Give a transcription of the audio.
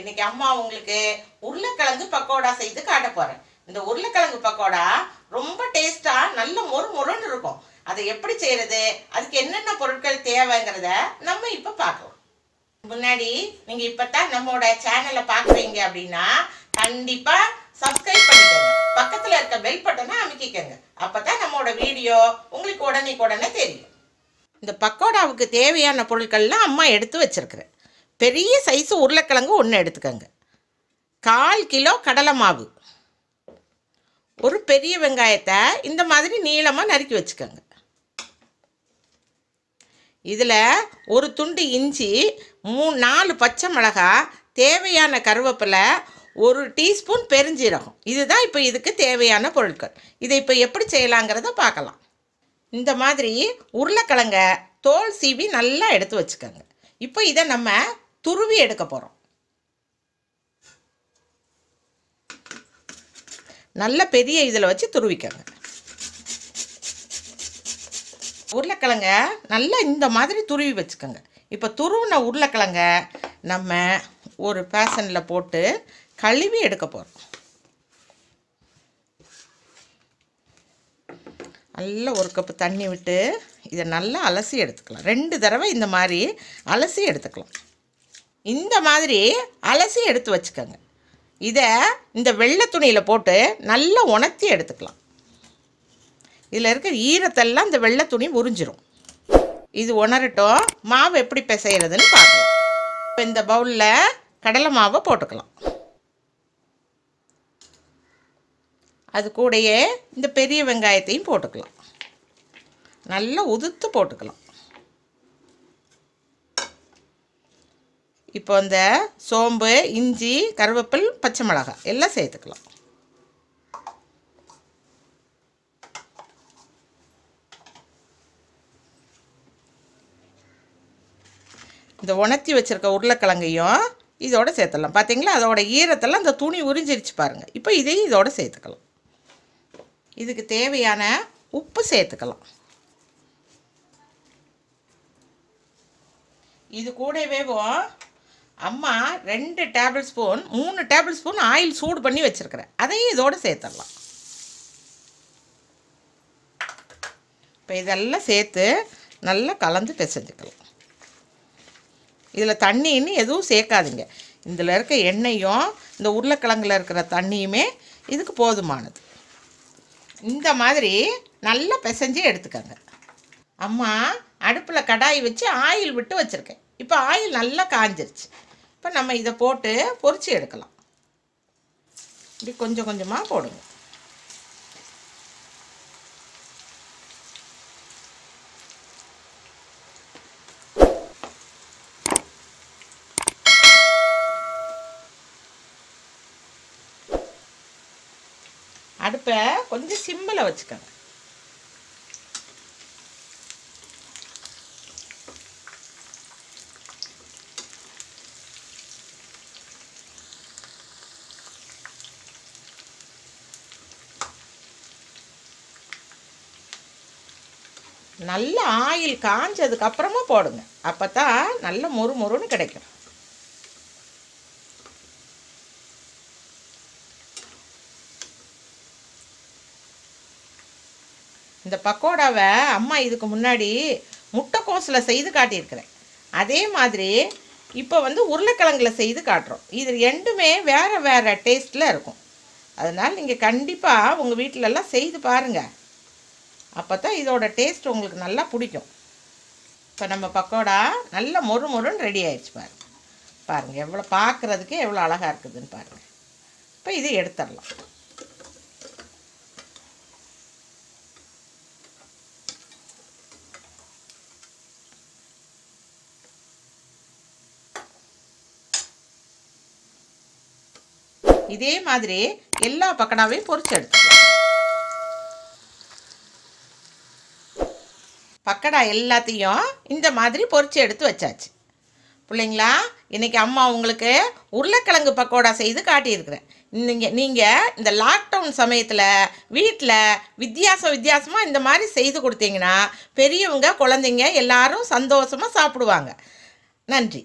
இன்னைக்கு அம்மா உங்களுக்கு உருளைக்கிழங்கு பக்கோடா செய்து காட்ட போறேன். இந்த உருளைக்கிழங்கு பக்கோடா ரொம்ப டேஸ்டா நல்ல மொறு மொறுன்னு இருக்கும். அதை எப்படி செய்யறது? அதுக்கு என்னென்ன பொருட்கள் தேவைங்கிறத நம்ம இப்ப பார்க்கலாம். முன்னாடி நீங்க இப்பதான் நம்மளோட சேனலை பாக்குறீங்க அப்படின்னா கண்டிப்பா சப்ஸ்கிரைப் பண்ணிக்கோங்க. பக்கத்துல இருக்க பெல் பட்டனை அமைக்கிக்கோங்க. அப்பதான் நம்மளோட வீடியோ உங்களுக்கு உடனே உடனே தெரியும். இந்த பக்கோடாவுக்கு தேவையான பொருட்கள்லாம் அம்மா எடுத்து வச்சிருக்கிறேன் பெரிய சைஸு உருளைக்கிழங்கு ஒன்று எடுத்துக்கோங்க. கால் கிலோ கடலை மாவு. ஒரு பெரிய வெங்காயத்தை இந்த மாதிரி நீளமாக நறுக்கி வச்சுக்கோங்க. இதில் ஒரு துண்டு இஞ்சி மூ நாலு பச்சை மிளகாய் தேவையான கருவேப்பிலை ஒரு டீஸ்பூன் பெருஞ்சீரகம். இதுதான் இப்போ இதுக்கு தேவையான பொருட்கள். இதை இப்போ எப்படி செய்யலாங்கிறத பார்க்கலாம். இந்த மாதிரி உருளைக்கிழங்க தோல் சீவி நல்லா எடுத்து வச்சுக்கோங்க. இப்போ இதை நம்ம துருவி எடுக்க போகிறோம் நல்ல பெரிய இதில் வச்சு துருவிக்கோங்க. உருளைக்கிழங்க நல்லா இந்த மாதிரி துருவி வச்சுக்கோங்க. இப்போ துருவின உருளைக்கிழங்க நம்ம ஒரு பேசனில் போட்டு கழுவி எடுக்க போகிறோம் நல்லா ஒரு கப்பு தண்ணி விட்டு இதை நல்லா அலசி எடுத்துக்கலாம். ரெண்டு தடவை இந்த மாதிரி அலசி எடுத்துக்கலாம். இந்த மாதிரி அலசி எடுத்து வச்சுக்கோங்க. இதை இந்த வெள்ளை துணியில் போட்டு நல்லா உணர்த்தி எடுத்துக்கலாம். இதில் இருக்க ஈரத்தெல்லாம் இந்த வெள்ளை துணி உறிஞ்சிரும். இது உணரட்டும். மாவு எப்படி பிசைகிறதுன்னு பார்க்கலாம். இப்போ இந்த பவுலில் கடலை மாவை போட்டுக்கலாம். அது கூடயே இந்த பெரிய வெங்காயத்தையும் போட்டுக்கலாம். நல்லா உதுத்து போட்டுக்கலாம். இப்போ இந்த சோம்பு இஞ்சி கருவேப்பில் பச்சை மிளகாய் எல்லாம் சேர்த்துக்கலாம். இந்த உணர்த்தி வச்சுருக்க உருளைக்கிழங்கையும் இதோட சேர்த்துடலாம். பார்த்தீங்களா அதோட ஈரத்தெல்லாம் அந்த துணி உறிஞ்சிருச்சு பாருங்கள் இப்போ இதையும் இதோடு சேர்த்துக்கலாம். இதுக்கு தேவையான உப்பு சேர்த்துக்கலாம். இது கூடவேவும் அம்மா ரெண்டு டேபிள் ஸ்பூன் மூணு டேபிள் ஸ்பூன் ஆயில் சூடு பண்ணி வச்சுருக்கிறேன். அதையும் இதோட சேர்த்துடலாம். இப்போ இதெல்லாம் சேர்த்து நல்லா கலந்து பிசைஞ்சுக்கலாம். இதில் தண்ணின்னு எதுவும் சேர்க்காதீங்க. இதில் இருக்க எண்ணெயும் இந்த உருளைக்கிழங்குல இருக்கிற தண்ணியுமே இதுக்கு போதுமானது. இந்த மாதிரி நல்லா பிசைஞ்சு எடுத்துக்கோங்க. அம்மா அடுப்பில் கடாய் வச்சு ஆயில் விட்டு வச்சுருக்கேன். இப்போ ஆயில் நல்லா காஞ்சிருச்சு. இப்போ நம்ம இதை போட்டு பொரிச்சு எடுக்கலாம். இப்படி கொஞ்சம் கொஞ்சமாக போடுங்க. அடுப்பை கொஞ்சம் சிம்பிளை வச்சுக்கோங்க. நல்ல ஆயில் காஞ்சதுக்கு அப்புறமா போடுங்க. அப்போ தான் நல்ல மொறு மொறுன்னு கிடைக்கும். இந்த பக்கோடாவை அம்மா இதுக்கு முன்னாடி முட்டைக்கோஸில் செய்து காட்டியிருக்கிறேன். அதே மாதிரி இப்போ வந்து உருளைக்கிழங்கில் செய்து காட்டுறோம். இது ரெண்டுமே வேறு வேறு டேஸ்ட்டில் இருக்கும். அதனால் நீங்கள் கண்டிப்பாக உங்கள் வீட்டிலலாம் செய்து பாருங்கள் அப்போ தான் இதோட டேஸ்ட் உங்களுக்கு நல்லா பிடிக்கும். இப்போ நம்ம பக்கோடா நல்ல மொறு மொறுன்னு ரெடி ஆயிடுச்சு பாருங்கள் பாருங்கள் எவ்வளோ பார்க்குறதுக்கே எவ்வளோ அழகாக இருக்குதுன்னு பாருங்கள் இப்போ இது எடுத்துடலாம். இதே மாதிரி எல்லா பக்கடாவையும் பொரிச்சு எடுத்துக்கலாம். பக்கடா எல்லாத்தையும் இந்த மாதிரி பொரிச்சு எடுத்து வச்சாச்சு. பிள்ளைங்களா இன்றைக்கி அம்மா உங்களுக்கு உருளைக்கிழங்கு பக்கோடா செய்து காட்டியிருக்கிறேன். நீங்கள் நீங்கள் இந்த லாக்டவுன் சமயத்தில் வீட்டில் வித்தியாசம் வித்தியாசமாக இந்த மாதிரி செய்து கொடுத்தீங்கன்னா பெரியவங்க குழந்தைங்க எல்லாரும் சந்தோஷமாக சாப்பிடுவாங்க. நன்றி.